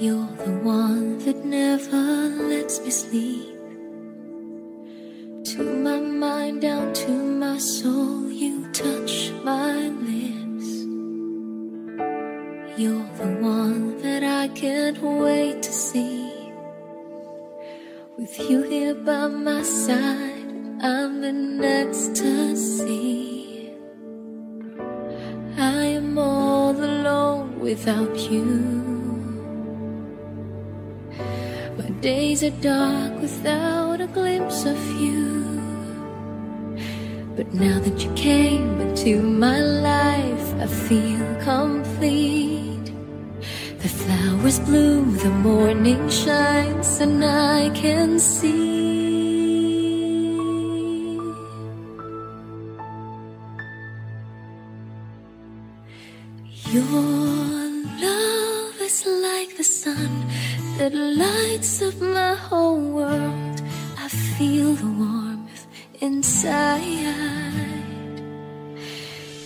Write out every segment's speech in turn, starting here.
You're the one that never lets me sleep. To my mind, down to my soul, you touch my lips. You're the one that I can't wait to see. With you here by my side, I'm in ecstasy. I am all alone without you. Days are dark without a glimpse of you. But now that you came into my life, I feel complete. The flowers bloom, the morning shines, and I can see. Your love is like the sun that lights up my whole world. I feel the warmth inside.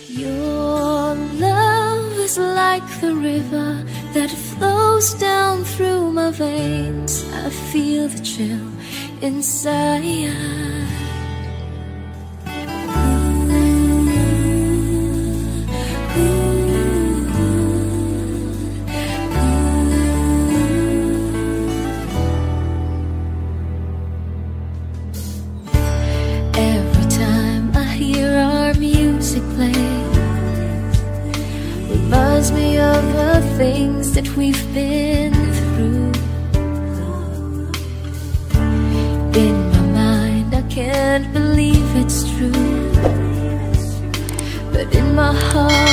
Your love is like the river that flows down through my veins. I feel the chill inside. Things that we've been through. In my mind, I can't believe it's true, but in my heart.